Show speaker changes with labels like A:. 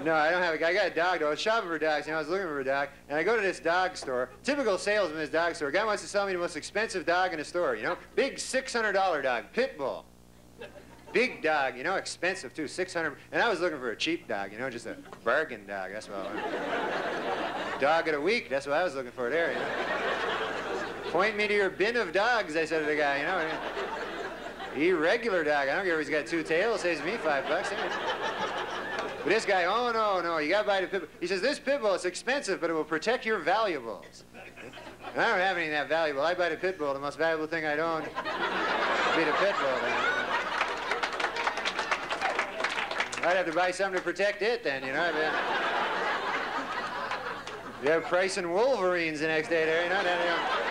A: But no, I don't have a guy. I got a dog, though. I was shopping for dogs, you know, I was looking for a dog, and I go to this dog store. Typical salesman in this dog store. A Guy wants to sell me the most expensive dog in the store, you know? Big $600 dog, pit bull. Big dog, you know, expensive too, 600. And I was looking for a cheap dog, you know, just a bargain dog. That's what I wanted. dog of the week, that's what I was looking for there, you know? Point me to your bin of dogs, I said to the guy, you know. Irregular dog. I don't care if he's got two tails, saves me five bucks. But this guy, oh no, no, you gotta buy the pit bull. He says, this pit bull, it's expensive, but it will protect your valuables. I don't have anything that valuable. I buy the pit bull, the most valuable thing I'd own would be the pit bull. Man. I'd have to buy something to protect it then, you know. I'd you have Price and Wolverines the next day there, you know. Then, you know.